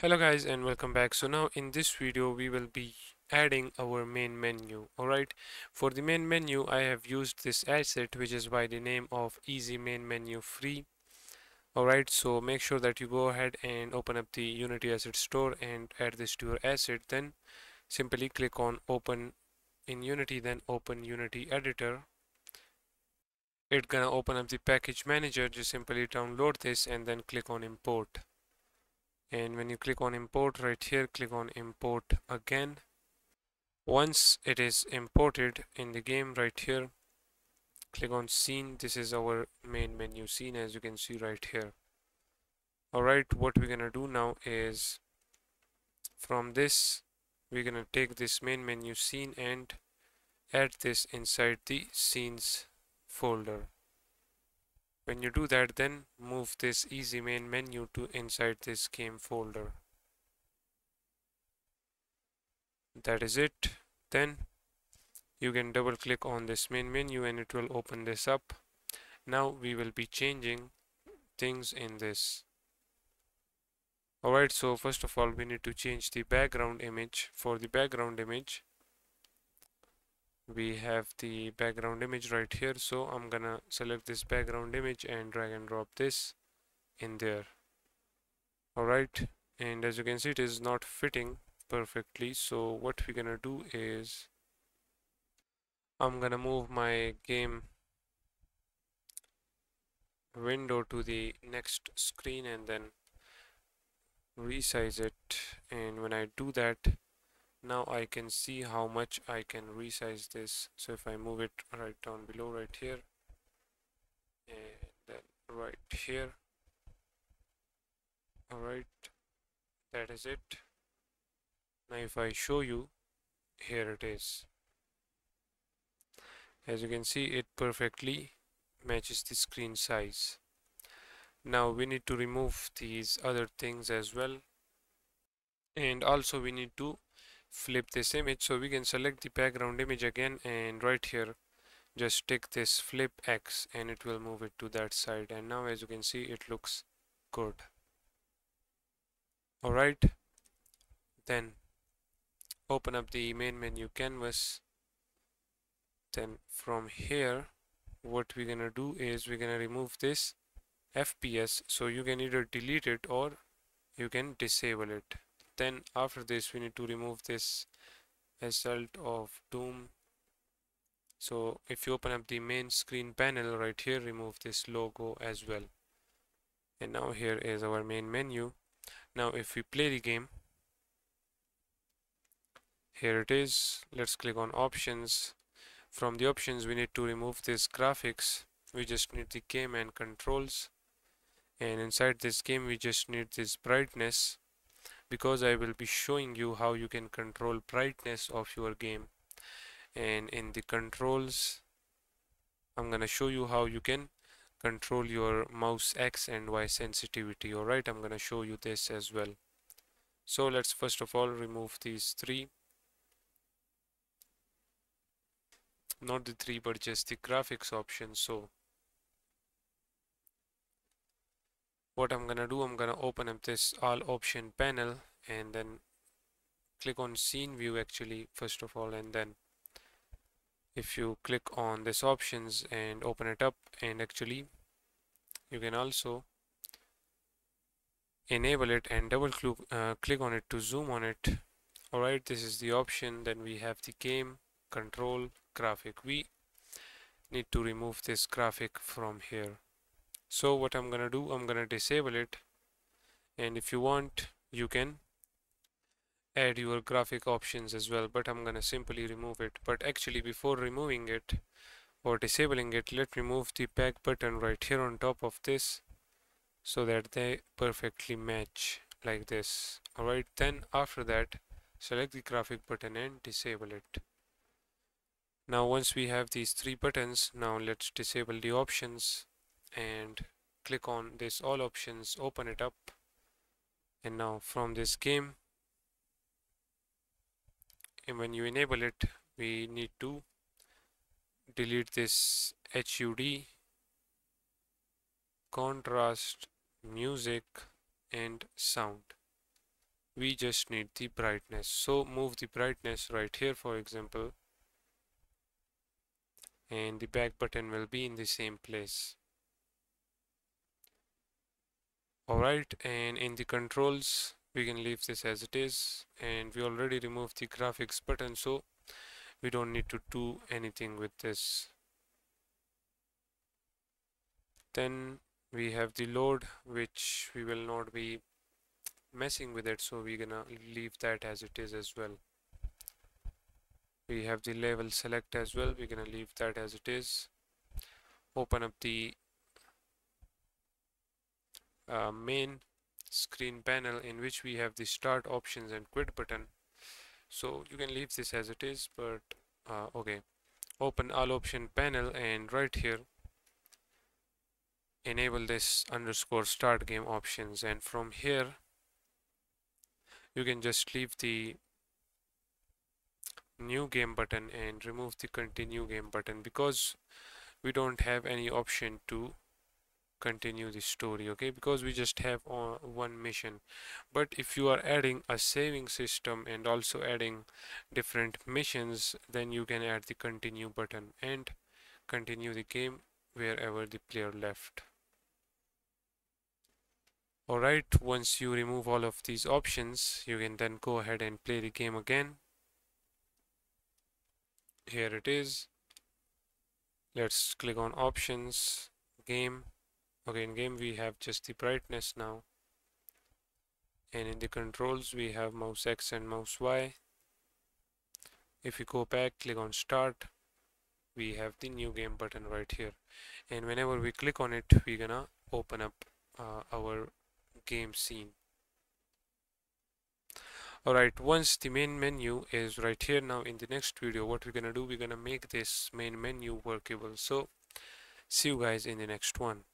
Hello guys and welcome back. So now in this video we will be adding our main menu. Alright, for the main menu I have used this asset which is by the name of easy main menu free. Alright, so make sure that you go ahead and open up the Unity asset store and add this to your asset. Then simply click on open in Unity then open Unity editor. It's gonna open up the package manager. Just simply download this and then click on import and when you click on import right here click on import again. Once it is imported in the game right here click on scene. This is our main menu scene as you can see right here. Alright what we're gonna do now is from this we're gonna take this main menu scene and add this inside the scenes folder when you do that, then move this easy main menu to inside this game folder. That is it. Then you can double click on this main menu and it will open this up. Now we will be changing things in this. Alright, so first of all we need to change the background image. For the background image, we have the background image right here. So I'm gonna select this background image and drag and drop this in there. Alright? And as you can see it is not fitting perfectly. So what we're gonna do is I'm gonna move my game window to the next screen and then resize it. And when I do that now I can see how much I can resize this. So if I move it right down below right here and then right here. Alright that is it. Now if I show you here it is. As you can see it perfectly matches the screen size. Now we need to remove these other things as well. And also we need to flip this image so we can select the background image again and right here just take this flip X and it will move it to that side. And now as you can see it looks good. Alright then open up the main menu canvas. Then from here what we're gonna do is we're gonna remove this FPS so you can either delete it or you can disable it then after this we need to remove this assault of doom. So if you open up the main screen panel right here remove this logo as well. And now here is our main menu. Now if we play the game here it is. Let's click on options. From the options we need to remove this graphics. We just need the game and controls. And inside this game we just need this brightness because I will be showing you how you can control brightness of your game. And in the controls I'm gonna show you how you can control your mouse X and Y sensitivity. Alright I'm gonna show you this as well. So let's first of all remove these three. Not the three but just the graphics option. So what I'm gonna do I'm gonna open up this all option panel and then click on scene view actually first of all and then if you click on this options and open it up and actually you can also enable it and double click, uh, click on it to zoom on it. Alright this is the option. Then we have the game control graphic we need to remove this graphic from here so what I'm gonna do I'm gonna disable it. And if you want you can add your graphic options as well but I'm gonna simply remove it. But actually before removing it or disabling it let me move the back button right here on top of this so that they perfectly match like this. Alright then after that select the graphic button and disable it. Now once we have these three buttons now let's disable the options and click on this all options open it up. And now from this game and when you enable it we need to delete this HUD contrast music and sound. We just need the brightness. So move the brightness right here for example. And the back button will be in the same place alright and in the controls we can leave this as it is and we already removed the graphics button so we don't need to do anything with this. Then we have the load which we will not be messing with it so we're gonna leave that as it is as well. We have the level select as well we're gonna leave that as it is. Open up the uh, main screen panel in which we have the start options and quit button. So you can leave this as it is but uh, okay. Open all option panel and right here enable this underscore start game options. And from here you can just leave the new game button and remove the continue game button because we don't have any option to continue the story okay? Because we just have one mission. But if you are adding a saving system and also adding different missions then you can add the continue button and continue the game wherever the player left. Alright once you remove all of these options you can then go ahead and play the game again. Here it is. Let's click on options game okay in game we have just the brightness now. And in the controls we have mouse X and mouse Y. If you go back click on start we have the new game button right here. And whenever we click on it we're gonna open up uh, our game scene. Alright once the main menu is right here now in the next video what we're gonna do we're gonna make this main menu workable. So see you guys in the next one